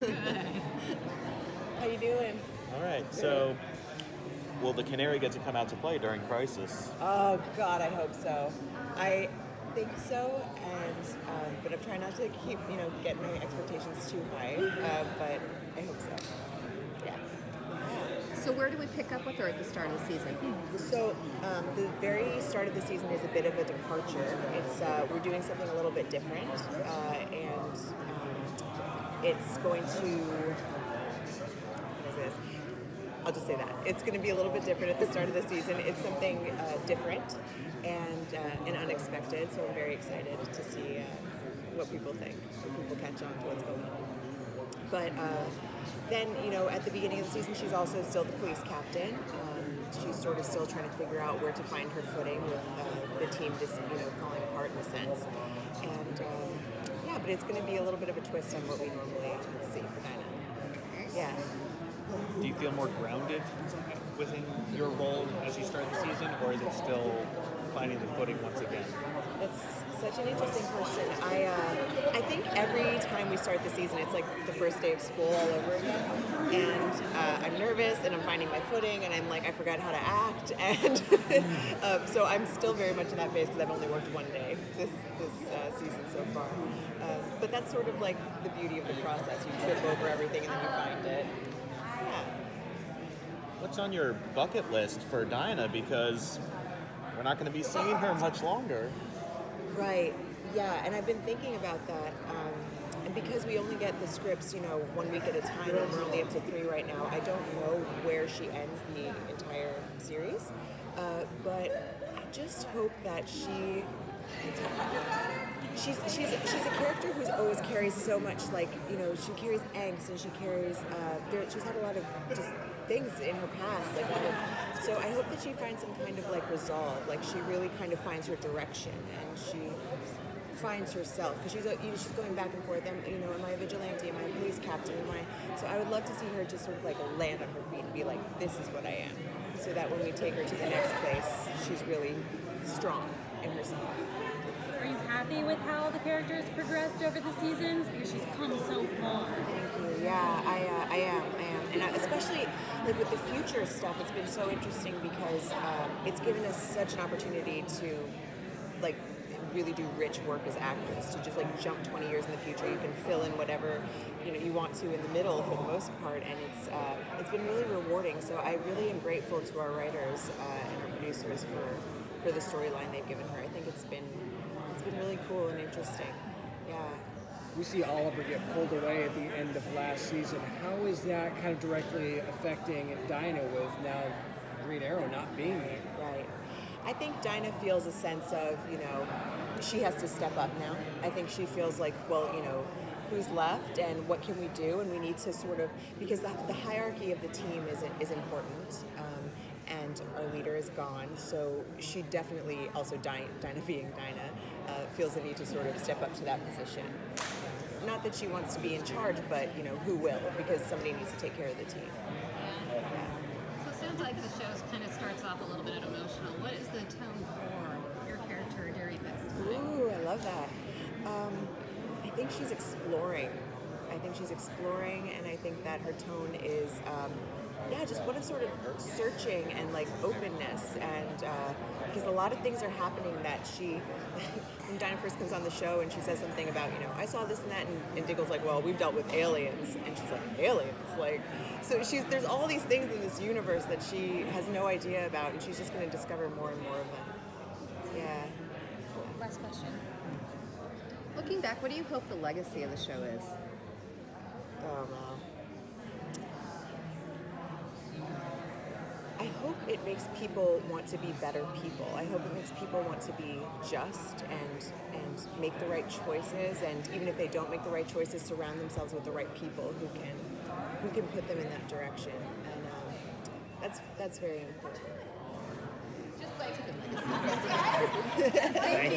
How you doing? All right. So, will the Canary get to come out to play during Crisis? Oh God, I hope so. I think so, and um, but I'm trying not to keep you know get my expectations too high. Uh, but I hope so. Yeah. So where do we pick up with her at the start of the season? So um, the very start of the season is a bit of a departure. It's uh, we're doing something a little bit different, uh, and um, it's going to. I'll just say that it's going to be a little bit different at the start of the season. It's something uh, different and uh, and unexpected. So I'm very excited to see uh, what people think, what people catch on to what's going on. But uh, then, you know, at the beginning of the season, she's also still the police captain. Um, she's sort of still trying to figure out where to find her footing with uh, the team just, you know, falling apart in a sense. And um, yeah, but it's going to be a little bit of a twist on what we normally see for Dinah. Yeah. Do you feel more grounded within your role as you start the season, or is it still finding the footing once again? That's such an interesting question. I uh, I think every time we start the season, it's like the first day of school all over again, and uh, I'm nervous and I'm finding my footing, and I'm like I forgot how to act, and um, so I'm still very much in that phase because I've only worked one day this this uh, season so far. Um, but that's sort of like the beauty of the process. You trip over everything and then you find it. Yeah. What's on your bucket list for Dinah? Because we're not going to be seeing her much longer. Right. Yeah, and I've been thinking about that. Um, and because we only get the scripts, you know, one week at a time, and we're only up to three right now, I don't know where she ends the entire series. Uh, but I just hope that she. She's, she's, she's a character who's always carries so much like you know she carries angst and she carries uh, there, she's had a lot of just things in her past like so I hope that she finds some kind of like resolve like she really kind of finds her direction and she finds herself because she's you know, she's going back and forth. Am, you know, am I a vigilante? Am I a police captain? Am I? So I would love to see her just sort of like land on her feet and be like, this is what I am, so that when we take her to the next place, she's really strong in herself. Are you happy with how the character has progressed over the seasons? Because she's come so far. Thank you. Yeah, I, uh, I am. I am, and I, especially like with the future stuff, it's been so interesting because um, it's given us such an opportunity to like really do rich work as actors to just like jump 20 years in the future you can fill in whatever you know you want to in the middle for the most part and it's uh, it's been really rewarding so i really am grateful to our writers uh, and our producers for for the storyline they've given her i think it's been cool and interesting yeah We see Oliver get pulled away at the end of last season. How is that kind of directly affecting Dinah with now Green Arrow not being there? Right. I think Dinah feels a sense of, you know, she has to step up now. I think she feels like, well, you know, who's left and what can we do? And we need to sort of, because the, the hierarchy of the team is, is important. Um, and our leader is gone, so she definitely, also Dinah, Dinah being Dinah, uh, feels the need to sort of step up to that position. Not that she wants to be in charge, but you know who will, because somebody needs to take care of the team. So it sounds like the show kind of starts off a little bit emotional. What is the tone for your character during this time? Ooh, I love that. Um, I think she's exploring. I think she's exploring, and I think that her tone is, um, yeah, just one of sort of searching and like openness, and uh, because a lot of things are happening that she, when Dinah first comes on the show and she says something about, you know, I saw this and that, and, and Diggle's like, well, we've dealt with aliens, and she's like, aliens, like, so she's there's all these things in this universe that she has no idea about, and she's just going to discover more and more of them. Yeah. Last question. Looking back, what do you hope the legacy of the show is? Oh wow. Hope it makes people want to be better people. I hope it makes people want to be just and and make the right choices. And even if they don't make the right choices, surround themselves with the right people who can who can put them in that direction. And um, that's that's very important. Just like